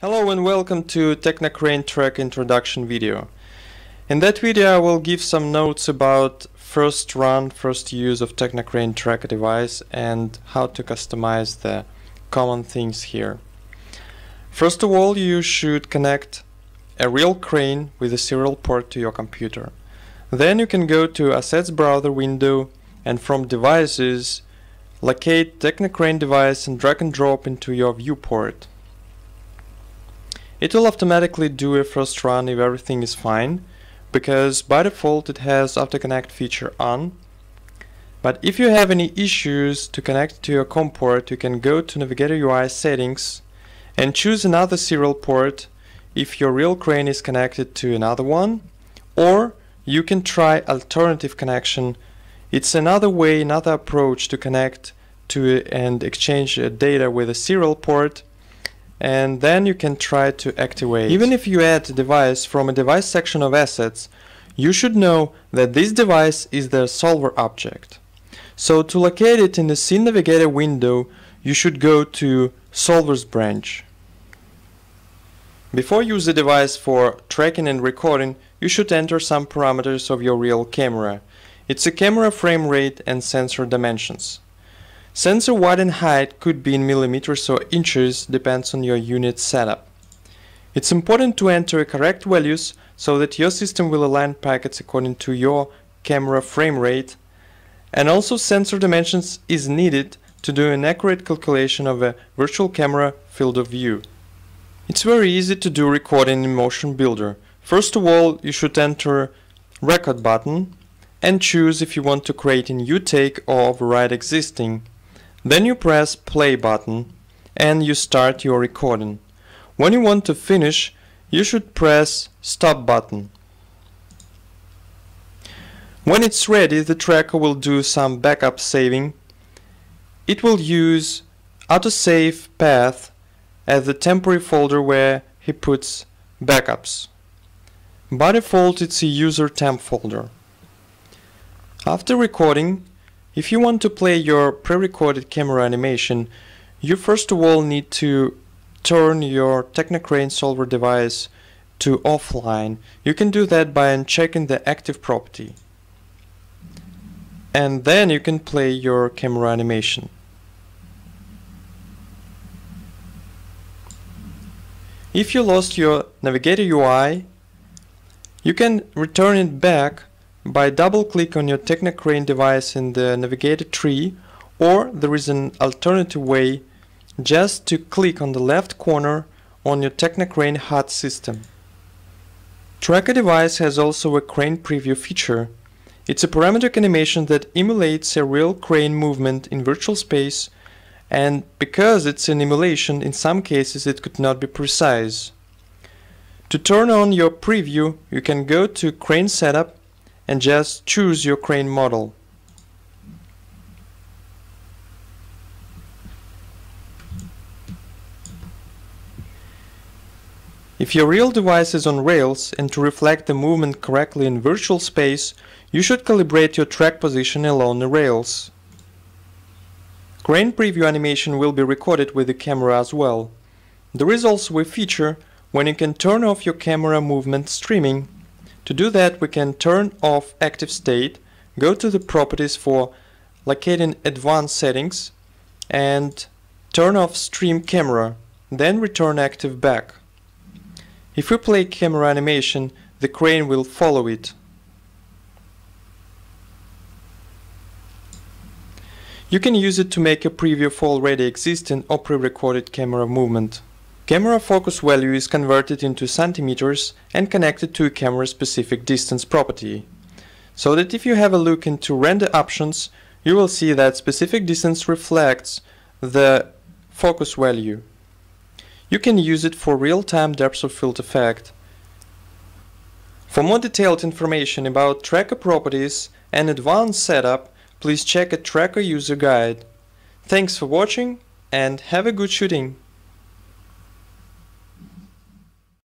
Hello and welcome to Technocrane Track introduction video. In that video I will give some notes about first run, first use of Technocrane Track device and how to customize the common things here. First of all you should connect a real crane with a serial port to your computer. Then you can go to Assets Browser window and from Devices locate Technocrane device and drag and drop into your viewport. It will automatically do a first run if everything is fine, because by default it has AutoConnect feature on. But if you have any issues to connect to your COM port, you can go to Navigator UI settings and choose another serial port if your real crane is connected to another one, or you can try alternative connection it's another way, another approach to connect to and exchange data with a serial port and then you can try to activate. Even if you add a device from a device section of assets, you should know that this device is the solver object. So to locate it in the Scene Navigator window, you should go to Solvers branch. Before you use the device for tracking and recording, you should enter some parameters of your real camera. It's a camera frame rate and sensor dimensions. Sensor width and height could be in millimeters or inches, depends on your unit setup. It's important to enter correct values so that your system will align packets according to your camera frame rate and also sensor dimensions is needed to do an accurate calculation of a virtual camera field of view. It's very easy to do recording in Motion Builder. First of all, you should enter record button and choose if you want to create a new take or override existing. Then you press play button and you start your recording. When you want to finish, you should press stop button. When it's ready, the tracker will do some backup saving. It will use autosave path as the temporary folder where he puts backups. By default, it's a user temp folder. After recording, if you want to play your pre-recorded camera animation, you first of all need to turn your Technocrane solver device to offline. You can do that by unchecking the active property. And then you can play your camera animation. If you lost your Navigator UI, you can return it back by double click on your Technocrane device in the navigator tree or there is an alternative way just to click on the left corner on your Technocrane HUD system. Tracker device has also a crane preview feature. It's a parametric animation that emulates a real crane movement in virtual space and because it's an emulation in some cases it could not be precise. To turn on your preview you can go to crane setup and just choose your crane model. If your real device is on rails and to reflect the movement correctly in virtual space, you should calibrate your track position along the rails. Crane preview animation will be recorded with the camera as well. There is also a feature when you can turn off your camera movement streaming to do that, we can turn off active state, go to the properties for locating advanced settings, and turn off stream camera, then return active back. If we play camera animation, the crane will follow it. You can use it to make a preview for already existing or pre-recorded camera movement. Camera focus value is converted into centimeters and connected to a camera-specific distance property. So that if you have a look into render options, you will see that specific distance reflects the focus value. You can use it for real-time depth of field effect. For more detailed information about tracker properties and advanced setup, please check a tracker user guide. Thanks for watching and have a good shooting!